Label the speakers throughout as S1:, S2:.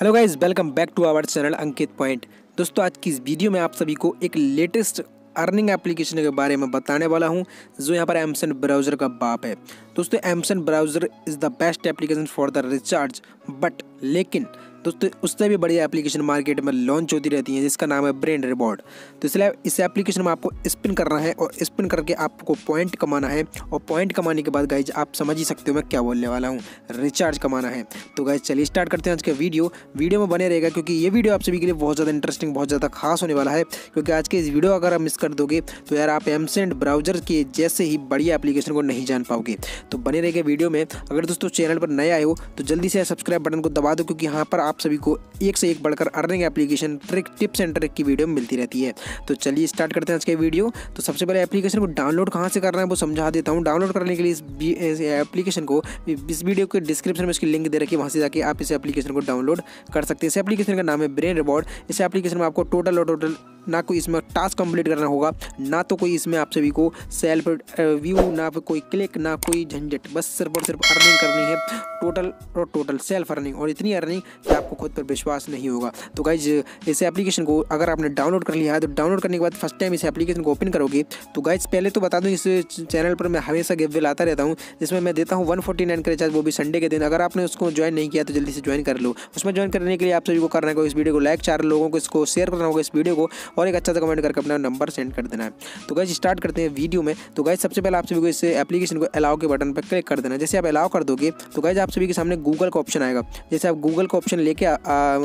S1: Hello guys welcome back to our channel Ankit point दोस्तों, आज की इस वीडियो में आप सभी को एक लेटेस्ट अर्निंग एप्लीकेशन के बारे में बताने वाला हूँ, जो यहाँ पर एमसन ब्राउज़र का बाप है। दोस्तों Emson browser is the best application for the recharge but लेकिन दोस्तों उससे भी बढ़िया एप्लीकेशन मार्केट में लॉन्च होती रहती है, जिसका नाम है ब्रेन रिवॉर्ड तो इसलिए इस एप्लीकेशन में आपको स्पिन करना है और स्पिन करके आपको पॉइंट कमाना है और पॉइंट कमाने के बाद गाइज़ आप समझ ही सकते हो मैं क्या बोलने वाला हूँ। रिचार्ज कमाना है। तो गाइज़ चलिए स्टार्ट करते हैं आज का वीडियो वीडियो में बने रहेगा क्योंकि ये वीडियो आप सभी के लिए बहुत ज़्यादा इंटरेस्टिंग बहुत ज़्यादा खास होने वाला है। क्योंकि आज के इस वीडियो अगर आप मिस कर दोगे तो यार आप एमसेंट ब्राउज़र के जैसे ही बढ़िया एप्लीकेशन को नहीं जान पाओगे। तो बने रहेगा वीडियो में। अगर दोस्तों चैनल पर नए आए हो तो जल्दी से सब्सक्राइब बटन को दबा दो, क्योंकि यहाँ पर आप सभी को एक से एक बढ़कर earning application, trick, tips and trick की वीडियो मिलती रहती है। तो चलिए स्टार्ट करते हैं आज के वीडियो। तो सबसे पहले एप्लीकेशन को डाउनलोड कहाँ से करना है वो समझा देता हूँ। डाउनलोड करने के लिए इस एप्लीकेशन को इस वीडियो के डिस्क्रिप्शन में इसकी लिंक दे रखी है, वहाँ से जाके आप इस एप्लीकेशन को डाउनलोड कर सकते हैं। इस एप्लीकेशन का नाम है ब्रेन रिवॉर्ड। इस एप्लीकेशन में आपको टोटल और टोटल ना कोई इसमें टास्क कंप्लीट करना होगा, ना तो कोई इसमें आप सभी को सेल्फ व्यू, ना कोई क्लिक, ना कोई झंझट, बस सिर्फ़ और सिर्फ़ अर्निंग करनी है। टोटल और टोटल सेल्फ अर्निंग और इतनी अर्निंग आपको खुद पर विश्वास नहीं होगा। तो गाइज़ इस एप्लीकेशन को अगर आपने डाउनलोड कर लिया है तो डाउनलोड करने के बाद फ़र्स्ट टाइम इस एप्लीकेशन को ओपन करोगे। तो गाइज़ पहले तो बता दूँ, इस चैनल पर मैं हमेशा गिफ्ट लाता रहता हूँ, जिसमें मैं देता हूँ वन फोर्टी नाइन का रिचार्ज वो भी संडे के दिन। अगर आपने उसको ज्वाइन नहीं किया तो जल्दी से ज्वाइन कर लो। उसमें ज्वाइन करने के लिए आप सभी को करना है इस वीडियो को लाइक चार लोगों को इसको शेयर करना होगा इस वीडियो को, और एक अच्छा सा कमेंट करके अपना नंबर सेंड कर देना है। तो गाइज़ स्टार्ट करते हैं वीडियो में। तो गाइज़ सबसे पहले आप सभी को इस एप्लीकेशन को अलाउ के बटन पर क्लिक कर देना जैसे आप अलाउ कर दोगे तो गाइज़ आप सभी के सामने गूगल का ऑप्शन आएगा। जैसे आप गूगल का ऑप्शन लेके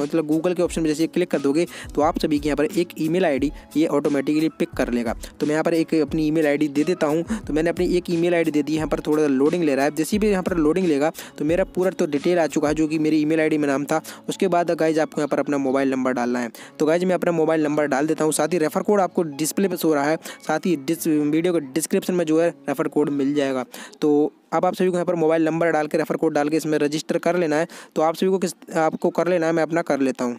S1: मतलब गूगल के ऑप्शन में जैसे क्लिक कर दोगे तो आप सभी के यहाँ पर एक ईमेल आईडी ये ऑटोमेटिकली पिक कर लेगा। तो मैं यहाँ पर एक अपनी ईमेल आईडी दे देता हूँ। तो मैंने अपनी एक ईमेल आईडी दे दी, यहाँ पर थोड़ा सा लोडिंग ले रहा है। जैसे भी यहाँ पर लोडिंग लेगा तो मेरा पूरा तो डिटेल आ चुका है, जो कि मेरी ईमेल आईडी में नाम था। उसके बाद गाइज़ आपको यहाँ पर अपना मोबाइल नंबर डालना है। तो गाइज़ मैं अपना मोबाइल नंबर डाल देता हूँ। साथ ही रेफर कोड आपको डिस्प्ले पर सो रहा है। साथ ही वीडियो के डिस्क्रिप्शन में जो है रेफर कोड मिल जाएगा। तो अब आप सभी को यहाँ पर मोबाइल नंबर डाल के रेफर कोड डाल के इसमें रजिस्टर कर लेना है तो आप सभी को किस, आपको कर लेना है, मैं अपना कर लेता हूँ।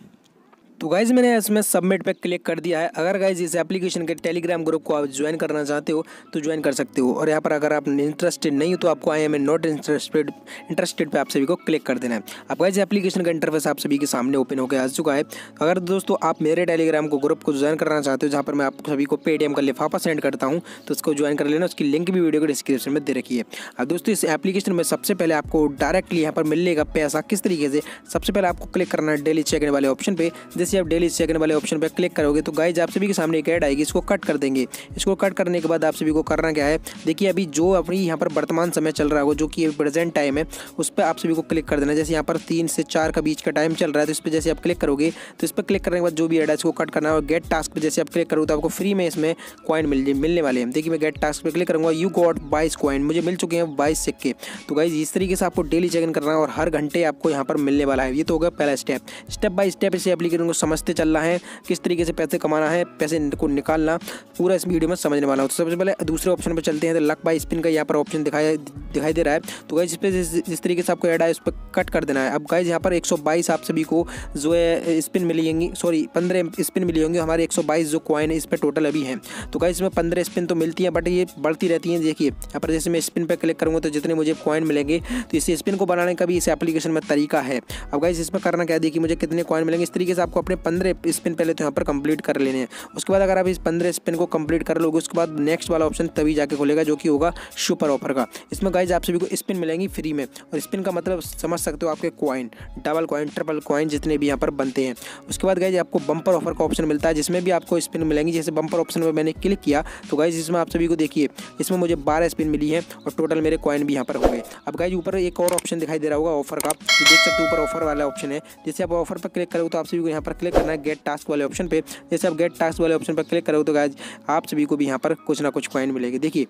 S1: तो गाइज़ मैंने इसमें सबमिट पे क्लिक कर दिया है। अगर गाइज़ इस एप्लीकेशन के टेलीग्राम ग्रुप को आप ज्वाइन करना चाहते हो तो ज्वाइन कर सकते हो। और यहाँ पर अगर आप इंटरेस्टेड नहीं हो तो आपको I am a not interested interested पे आप सभी को क्लिक कर देना है। अब गाइज़ एप्लीकेशन का इंटरफेस आप सभी के सामने ओपन होकर आ चुका है। अगर दोस्तों, आप मेरे टेलीग्राम को ग्रुप को ज्वाइन करना चाहते हो, जहाँ पर मैं आप सभी को पेटीएम का लिफाफा सेंड करता हूँ तो उसको ज्वाइन कर लेना। उसकी लिंक भी वीडियो के डिस्क्रिप्शन में दे रखी है। अब दोस्तों, इस एप्लीकेशन में सबसे पहले आपको डायरेक्टली यहाँ पर मिलेगा पैसा। किस तरीके से? सबसे पहले आपको क्लिक करना है डेली चेक वाले ऑप्शन पे जैसे आप डेली चेक वाले ऑप्शन पर क्लिक करोगे तो गाइज़ आप सभी के सामने एक ऐड आएगी, इसको कट कर देंगे। इसको कट करने के बाद आप सभी को करना क्या है? देखिए, अभी जो अपनी यहाँ पर वर्तमान समय चल रहा हो जो कि प्रेजेंट टाइम है, उस पर आप सभी को क्लिक कर देना जैसे यहाँ पर तीन से चार का बीच का टाइम चल रहा है तो इस पर जैसे आप क्लिक करोगे तो इस पर क्लिक करने के बाद जो भी एड है, इसको कट करना है। और गेट टास्क पर जैसे आप क्लिक करोगे तो आपको फ्री में इसमें कॉइन मिल, मिलने वाले हैं। देखिए, मैं गेट टास्क पर क्लिक करूँगा यू गॉट बाईस कॉइन मुझे मिल चुके हैं बाईस सिक्के तो गाइज़ इस तरीके से आपको डेली चेक इन करना है और हर घंटे आपको यहाँ पर मिलने वाला है। ये तो होगा पहला स्टेप स्टेप बाई स्टेप इसे एप्लीकेशन को समझते चलना है, किस तरीके से पैसे कमाना है, पैसे को निकालना, पूरा इस वीडियो में समझने वाला हूँ। तो सबसे पहले दूसरे ऑप्शन पर चलते हैं तो लक बाई स्पिन का यहाँ पर ऑप्शन दिखाई दिखाई दे रहा है। तो गाइज़ इस पर जिस तरीके से आपको ऐड है उस पर कट कर देना है। अब गाइज़ यहाँ पर 122 आप सभी को जो है स्पिन मिली होंगी सॉरी पंद्रह स्पिन मिली होंगी, हमारे 122 जो कॉइन है, इस पर टोटल अभी हैं। तो गाइज़ इसमें पंद्रह स्पिन तो मिलती हैं बट ये बढ़ती रहती हैं, देखिए। यहाँ पर जैसे मैं स्पिन पर क्लिक करूँगा तो जितने मुझे कॉइन मिलेंगे तो इस स्पिन को बनाने का भी इस एप्लीकेशन में तरीका है। अब गाइज़ इसमें करना क्या देखिए, मुझे कितने कॉइन मिलेंगे, इस तरीके से आपको अपने पंद्रह स्पिन पहले तो यहाँ पर कंप्लीट कर लेने हैं। उसके बाद अगर आप इस पंद्रह स्पिन को कंप्लीट कर लोगे, उसके बाद नेक्स्ट वाला ऑप्शन तभी जाके खुलेगा, जो कि होगा सुपर ऑफ़र का। इसमें गाइज़ आप सभी को स्पिन मिलेंगी फ्री में। और स्पिन का मतलब समझ सकते हो आपके coin double coin triple coin जितने भी यहाँ पर बनते हैं। उसके बाद गाइज़ आपको बम्पर ऑफ़र का ऑप्शन मिलता है, जिसमें भी आपको स्पिन मिलेंगी। जैसे बम्पर ऑप्शन में मैंने क्लिक किया तो गाइज़ इसमें आप सभी को देखिए, इसमें मुझे बारह स्पिन मिली है और टोटल मेरे कॉइन भी यहाँ पर हो गए। अब गाइज़ ऊपर एक और ऑप्शन दिखाई दे रहा होगा ऑफ़र का। देख सकते हो ऊपर ऑफ़र वाला ऑप्शन है। जैसे आप ऑफ़र पर क्लिक करोगे तो आप सभी को यहाँ पर क्लिक करना है गेट टास्क वाले ऑप्शन पे। जैसे आप गेट टास्क वाले ऑप्शन पर क्लिक करोगे तो गाइज़ आप सभी को भी यहाँ पर कुछ ना कुछ कॉइन मिलेगी। देखिए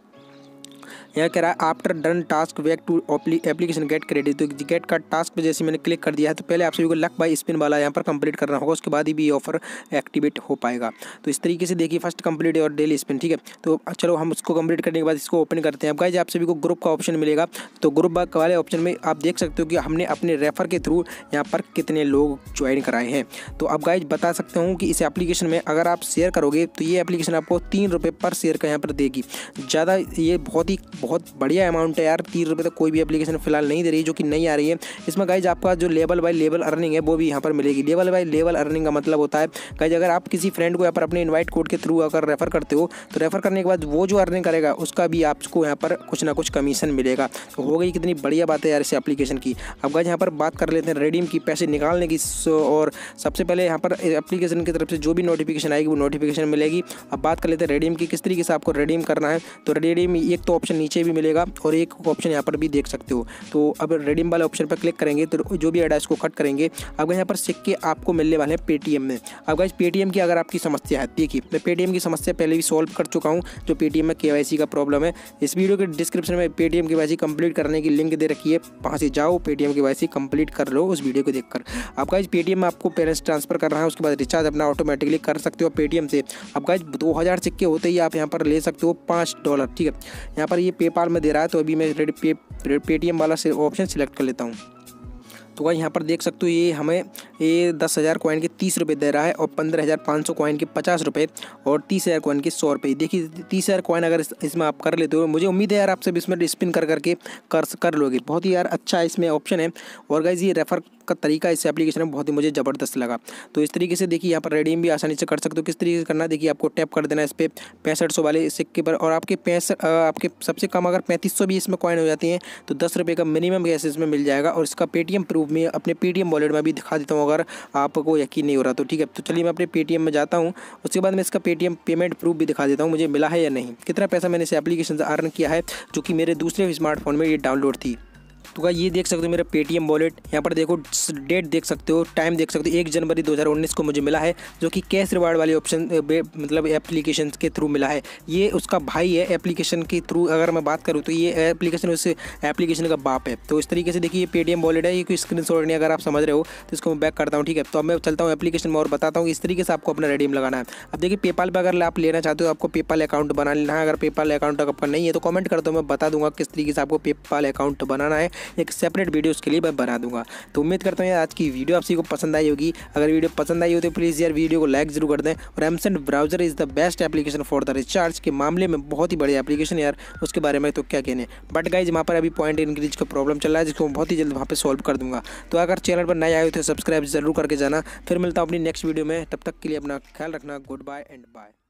S1: यहाँ कह रहा है after done task wake to application get credit तो गेट का टास्क पे जैसे मैंने क्लिक कर दिया है तो पहले आप सभी को लक बाई स्पिन वाला यहाँ पर कंप्लीट करना होगा, उसके बाद ही भी ऑफ़र एक्टिवेट हो पाएगा। तो इस तरीके से देखिए फ़र्स्ट कंप्लीट और डेली स्पिन ठीक है? तो चलो हम उसको कंप्लीट करने के बाद इसको ओपन करते हैं। अब गाइज़ आप सभी को ग्रुप का ऑप्शन मिलेगा। तो ग्रुप वाले ऑप्शन में आप देख सकते हो कि हमने अपने रेफर के थ्रू यहाँ पर कितने लोग ज्वाइन कराए हैं। तो अब गाइज़ बता सकते हूँ कि इस एप्लीकेशन में अगर आप शेयर करोगे तो ये एप्लीकेशन आपको तीन रुपये पर शेयर का यहाँ पर देगी। ज़्यादा ये बहुत ही बहुत बढ़िया अमाउंट है यार तीस रुपये तक कोई भी एप्लीकेशन फ़िलहाल नहीं दे रही, जो कि नहीं आ रही है। इसमें गाइज़ आपका जो लेवल बाई लेवल अर्निंग है, वो भी यहाँ पर मिलेगी। लेवल बाई लेवल अर्निंग का मतलब होता है गाइज़ अगर आप किसी फ्रेंड को यहाँ पर अपने इन्वाइट कोड के थ्रू अगर रेफर करते हो तो रेफर करने के बाद वो जो अर्निंग करेगा, उसका भी आपको यहाँ पर कुछ ना कुछ कमीशन मिलेगा। तो हो गई कितनी बढ़िया बात है यार इस एप्लीकेशन की। अब गाइज़ यहाँ पर बात कर लेते हैं रेडीम की पैसे निकालने की। और सबसे पहले यहाँ पर एप्लीकेशन की तरफ़ से जो भी नोटिफिकेशन आएगी, वो नोटिफिकेशन मिलेगी। अब बात कर लेते हैं रेडीम की, किस तरीके से आपको रेडीम करना है। तो रेडीम एक तो ऑप्शन नीचे भी मिलेगा और एक ऑप्शन यहाँ पर भी देख सकते हो। तो अब रेडीम वाले ऑप्शन पर क्लिक करेंगे तो जो भी एड उसको कट करेंगे, अब यहाँ पर सिक्के आपको मिलने वाले हैं पेटीएम में। अब गाइज़ पेटीएम की अगर आपकी समस्या है, देखिए, मैं पेटीएम की समस्या पहले भी सॉल्व कर चुका हूँ, जो पेटीएम में केवाईसी का प्रॉब्लम है। इस वीडियो के डिस्क्रिप्शन में पेटीएम के कंप्लीट करने की लिंक दे रखी है, वहाँ से जाओ पेटीएम के कंप्लीट कर लो उस वीडियो को देखकर। आपका इस पेटीएम में आपको पेरेंट्स ट्रांसफ़र कर रहा है, उसके बाद रिचार्ज अपना ऑटोमेटिकली कर सकते हो पेटीएम से। अब गाइज़ दो हज़ार सिक्के होते ही आप यहाँ पर ले सकते हो पाँच डॉलर ठीक है? यहाँ पर ये पेपाल में दे रहा है तो अभी मैं रेड पे पेटीएम वाला से ऑप्शन सिलेक्ट कर लेता हूँ। तो वह यहाँ पर देख सकते हो, ये हमें, ये दस हज़ार कॉइन के तीस रुपये दे रहा है और पंद्रह हज़ार पाँच सौ कॉइन के पचास रुपये और तीस हज़ार कॉइन के सौ रुपये। देखिए, तीस हज़ार कॉइन अगर इसमें आप कर लेते हो, मुझे उम्मीद है यार आपसे इसमें स्पिन कर करके कर कर लोगे। बहुत ही यार अच्छा इसमें ऑप्शन है। और गाइज़ ये रेफ़र का तरीका इस एप्लीकेशन में बहुत ही मुझे ज़बरदस्त लगा। तो इस तरीके से देखिए, यहाँ पर रेडीम भी आसानी से कर सकते हो। किस तरीके से करना देखिए, आपको टैप कर देना इस पर पैंसठ सौ वाले सिक्के पर और आपके पैंसठ आपके सबसे कम अगर पैंतीस सौ भी इसमें कॉइन हो जाती हैं तो दस रुपये का मिनिमम गैस इसमें मिल जाएगा और इसका पेटीएम प्रूफ में अपने पेटीएम वॉलेट में भी दिखा देता हूँ अगर आपको यकीन नहीं हो रहा तो ठीक है? तो चलिए मैं अपने पेटीएम में जाता हूँ। उसके बाद मैं इसका पेटीएम पेमेंट प्रूफ भी दिखा देता हूँ। मुझे मिला है या नहीं? कितना पैसा मैंने इस एप्लीकेशन से अर्न किया है, जो कि मेरे दूसरे स्मार्टफ़ोन में ये डाउनलोड थी। तो क्या ये देख सकते हो मेरा पेटीएम वॉलेट यहाँ पर देखो डेट देख सकते हो टाइम देख सकते हो। एक जनवरी 2019 को मुझे मिला है, जो कि कैश रिवार्ड वाले ऑप्शन मतलब एप्लीकेशन के थ्रू मिला है। ये उसका भाई है एप्लीकेशन के थ्रू अगर मैं बात करूँ तो ये एप्लीकेशन उस एप्लीकेशन का बाप है। तो इस तरीके से देखिए, ये पेटीएम वॉलेट है, ये कोई स्क्रीन नहीं अगर आप समझ रहे हो तो इसको मैं बैक करता हूँ, ठीक है? तो अब मैं चलता हूँ एप्लीकेशन में और बताता हूँ इस तरीके से आपको अपना रेडीम लगाना है। अब देखिए पेपाल पर अगर आप लेना चाहते हो, आपको पेपाल अकाउंट बना लेना है। अगर पेपाल अकाउंट आपका नहीं है तो कमेंट कर दो, मैं बता दूँगा किस तरीके से आपको पेपाल अकाउंट बनाना है। एक सेपरेट वीडियो उसके लिए मैं बना दूँगा। तो उम्मीद करता हूँ यार आज की वीडियो आप सभी को पसंद आई होगी। अगर वीडियो पसंद आई हो तो प्लीज़ यार वीडियो को लाइक ज़रूर कर दें और Emson browser is the best application for the recharge के मामले में बहुत ही बढ़िया एप्लीकेशन यार, उसके बारे में तो क्या कहने। बट गाइज़ वहाँ पर अभी पॉइंट इंक्रीज का प्रॉब्लम चल रहा है, जिसको बहुत ही जल्द वहाँ पर सॉल्व कर दूँगा। तो अगर चैनल पर नए आए तो सब्सक्राइब ज़रूर करके जाना। फिर मिलता हूँ अपनी नेक्स्ट वीडियो में। तब तक के लिए अपना ख्याल रखना। Good bye and bye